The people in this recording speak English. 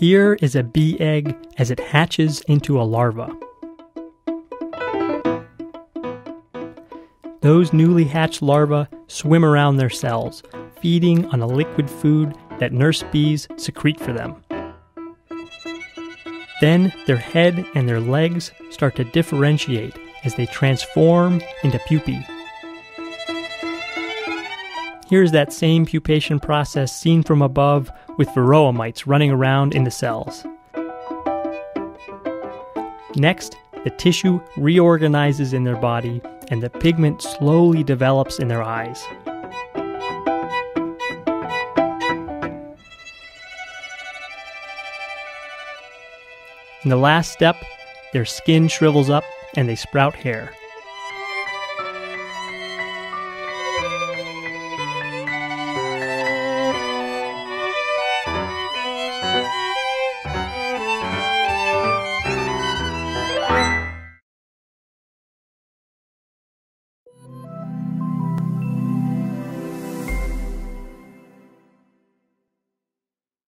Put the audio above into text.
Here is a bee egg as it hatches into a larva. Those newly hatched larvae swim around their cells, feeding on a liquid food that nurse bees secrete for them. Then their head and their legs start to differentiate as they transform into pupae. Here's that same pupation process seen from above with varroa mites running around in the cells. Next, the tissue reorganizes in their body and the pigment slowly develops in their eyes. In the last step, their skin shrivels up and they sprout hair.